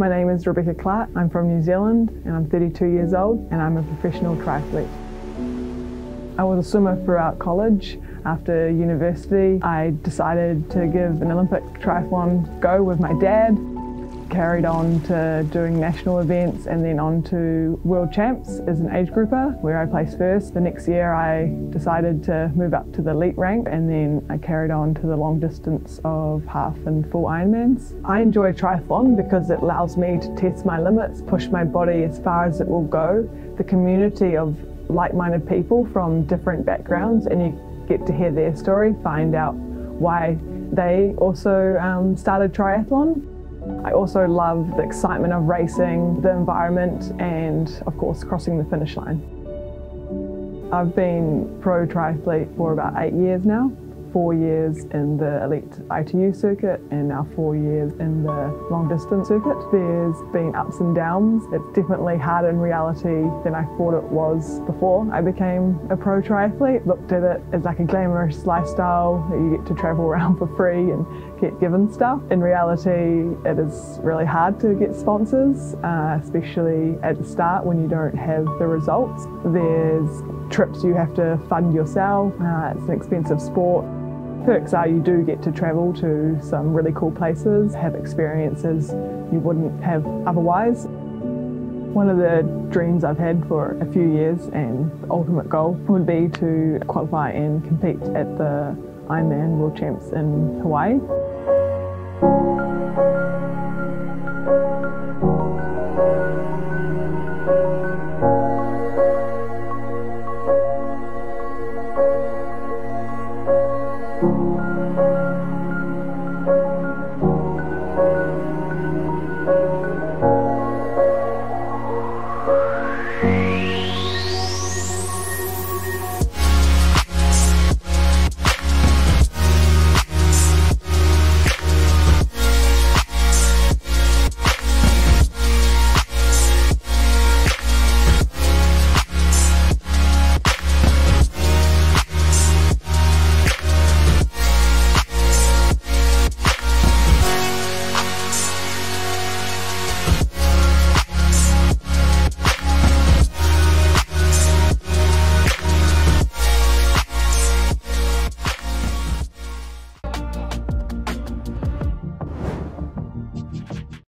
My name is Rebecca Clark. I'm from New Zealand and I'm 32 years old and I'm a professional triathlete. I was a swimmer throughout college. After university, I decided to give an Olympic triathlon go with my dad carried on to doing national events and then on to world champs as an age grouper where I placed first. The next year I decided to move up to the elite rank and then I carried on to the long distance of half and full Ironmans. I enjoy triathlon because it allows me to test my limits, push my body as far as it will go. The community of like-minded people from different backgrounds and you get to hear their story, find out why they also um, started triathlon. I also love the excitement of racing, the environment, and of course crossing the finish line. I've been pro triathlete for about eight years now four years in the elite ITU circuit and now four years in the long distance circuit. There's been ups and downs. It's definitely harder in reality than I thought it was before I became a pro triathlete. Looked at it as like a glamorous lifestyle that you get to travel around for free and get given stuff. In reality, it is really hard to get sponsors, uh, especially at the start when you don't have the results. There's trips you have to fund yourself. Uh, it's an expensive sport. Perks are you do get to travel to some really cool places, have experiences you wouldn't have otherwise. One of the dreams I've had for a few years and ultimate goal would be to qualify and compete at the Ironman World Champs in Hawaii.